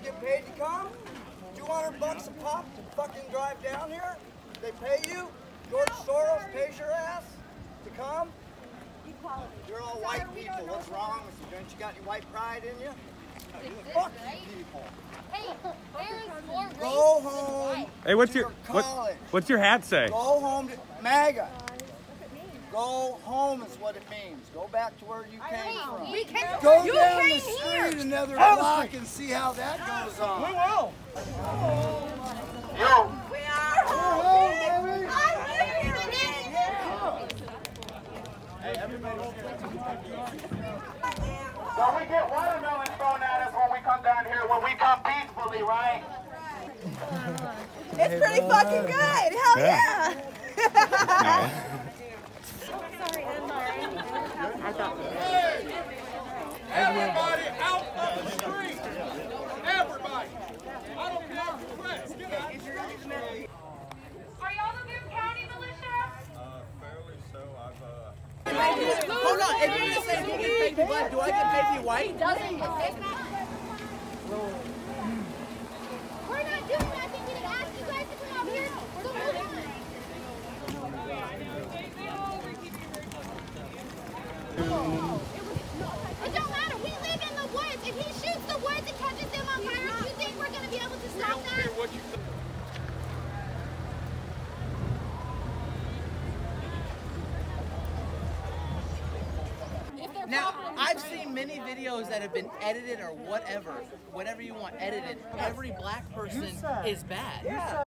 guys get paid to come? 200 bucks a pop to fucking drive down here? They pay you? George Soros pays your ass to come? Equality. You're all white people. What's wrong with you? Don't you got any white pride in you? Fuck you people. Hey, there's more Go home. Hey, what's your what, what's your hat say? Go home to MAGA. Go home is what it means. Go back to where you came from. We can Go you down the street here. another oh. block and see how that goes on. We will. Yo. We are home, baby. So we get watermelon thrown at us when we come down here, when we come peacefully, right? It's pretty fucking good. Hell yeah. Everybody out of the street! Everybody! I don't care who threats. Get out. Are y'all the Boone County militia? Oh, Hold on. If you're gonna say who gets paid to black, do I get paid white? Doesn't We're not doing nothing. We didn't ask you guys to come out here. So move on. It don't matter. We live in the woods. If he shoots the woods and catches them on fire, do you think we're gonna be able to stop that? If they're Now, I've seen many videos that have been edited or whatever, whatever you want edited. Every black person is bad.